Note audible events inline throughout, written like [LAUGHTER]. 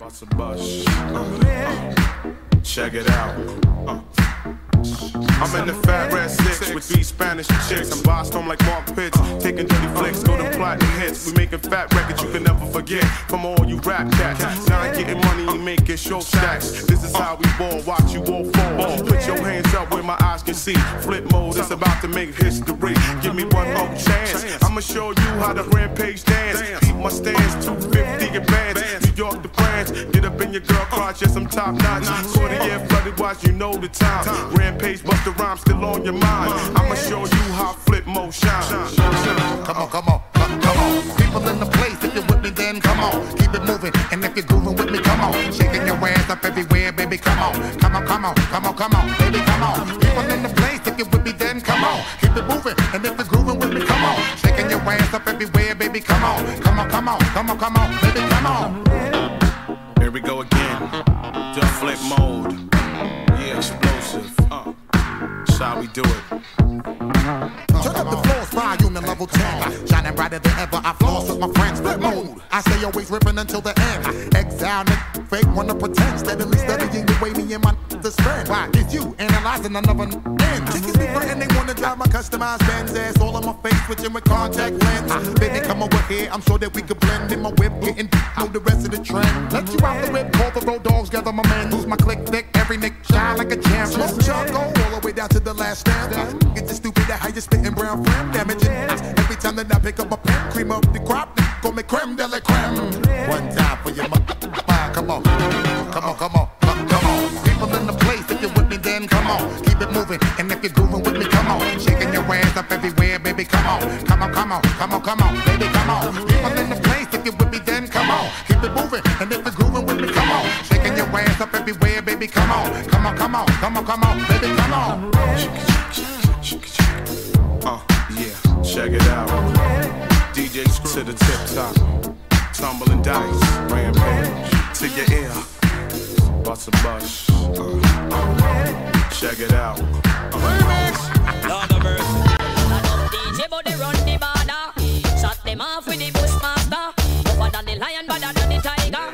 Uh, check it out. Uh. I'm in the fat red six with these Spanish chicks. I'm bossed home like Mark Pitts, taking dirty flicks, go to platinum hits. We making fat records you can never forget from all you rap cats. Now I'm getting money and making show stacks. This is how we ball, watch you all fall. Put your hands up where my eyes can see. Flip mode, it's about to make history. Give me one more chance. I'ma show you how the rampage dance. York to France, get up in your girl crotch, yes I'm top notch. 40 year flooded watch, you know the time. Rampage, bust the rhyme, still on your mind. I'ma show you how flip mode shine. Come on, come on, come, come on. People in the place, if you're with me, then come on. Keep it moving, and if you're grooving with me, come on. Shaking your ass up everywhere, baby, come on. Come on, come on, come on, come on, baby, come on. People in the place, if you're with me, then come on. Keep it moving, and if you're grooving with me, come on. Shaking your ass up everywhere, baby, come on. Come on, come on, come on, come on, baby, come on. Go again. The flip mode. Yeah, explosive. Uh, that's how we do it. Turn up the floors, volume and level 10. Shining brighter than ever, I floss with my friends. Flip mode. I stay always ripping until the end. Exile, fake wanna pretend. Steadily to spend. Why? It's you analyzing another end. Chickies be frontin', they wanna drive my customized Benz ass all on my face, switching with contact lens. Ah. Baby, come over here, I'm sure that we could blend in my whip, getting know the rest of the trend. Let you out the whip, call the road dogs, gather my men. Lose my click thick, every nick shine like a champ. Smoke shot, go all the way down to the last stamp. Get you stupid at how you spitting brown frame, damaging. Every time that I pick up a pen, cream up the crop, call me creme de la creme. Mm. One time for your mother, come on, come on, come on, come on, come on, come on, come on, come on, baby, come on. People in the place, if you're with me, then come on, keep it moving. And if you're grooving with me, come on, shaking your ass up everywhere, baby, come on, come on, come on, come on, come on, baby, come on. Uh, yeah, check it out. DJ Screw to the tip top. Tumbling dice, rampage to your ear. Bust a bus. Uh, check it out. Lord of mercy. DJ but they run the border. Shut them off with the bushmaster. Tougher than the lion, better than the tiger.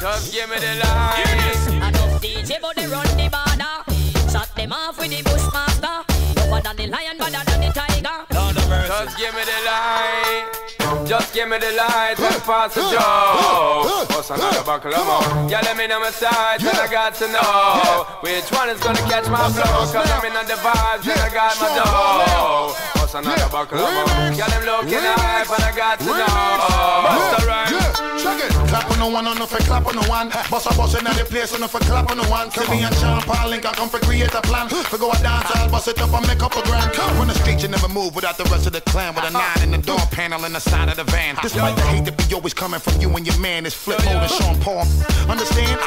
Just give me the line. Enough DJ but they run the border. Shut them off with the bushmaster. Tougher than the lion, better than the tiger. Lord of mercy. Just give me the light. Just give me the light and pass the joe. What's another buckle of more? Yeah, let me know my size and I got to know which one is gonna catch my flow. Cause I'm in on the vibes and I got my dough. What's another buckle of? Yeah, them looking hype and I got to know. Bust a rhyme. Yeah, check it. Clap on no one, on no for clap on no one. Boss a boss in the place, on no for clap on no one. See me and Sean Paul Link, I come for create a plan. For go a dance, I'll bust it up and make up a grand. Come From the street, you never move without the rest of the clan. With a uh-huh. nine in the door panel in the side of the van. Uh-huh. Despite the hate that be always coming from you and your man, it's flip mode and Sean Paul. Understand?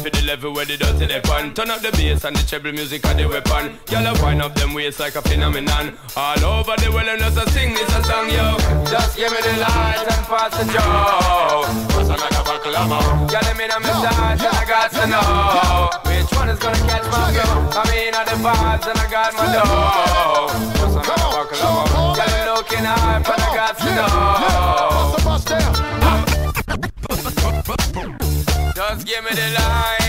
Say them not ready for the level where they dirty they pan. Turn up the bass and the treble music and the weapon. Y'all wind up them waist like a phenomenon. All over the world and us a sing this a song, yo. Just give me the light and pass the joe. What's another buckle of more? Yeah, let me size and I got to know which one is gonna catch my flow. I mean, all the vibes and I got my dough. What's another buckle of? Yeah, they looking hype and I got to know. [LAUGHS] Just give me the light.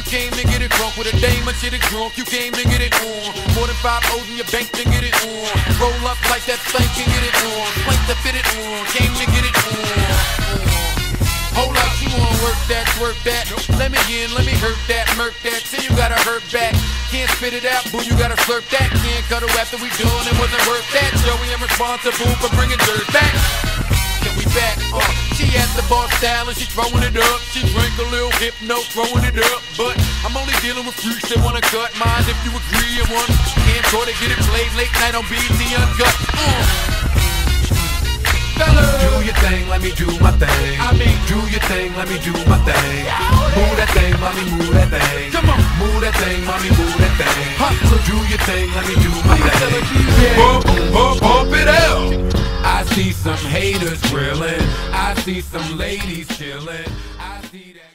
You came to get it drunk with a dame and shit it drunk. You came to get it on. More than five O's in your bank to get it on. Roll up like that thing can get it on. Plank to fit it on. Came to get it on. Hold up, you wanna work that, work that. Let me in, let me hurt that, murk that. Say you gotta hurt back. Can't spit it out, boo, you gotta slurp that. Can't cut it after we done, it wasn't worth that. Joey, I'm responsible for bringing dirt back. Can we back? Uh, she at the bar style she throwing it up. She drink a little hypno, throwing it up. But I'm only dealing with freaks that wanna cut mine. If you agree, and one can't try to get it played late night on BET Uncut. Uh. Do your thing, let me do my thing. I mean, Do your thing, let me do my thing. Move that thing, mommy, move that thing. Come on. move that thing, mommy, move that thing. Hustle, do your thing, let me do my thing. I see some haters grilling. I see some ladies chilling. I see that.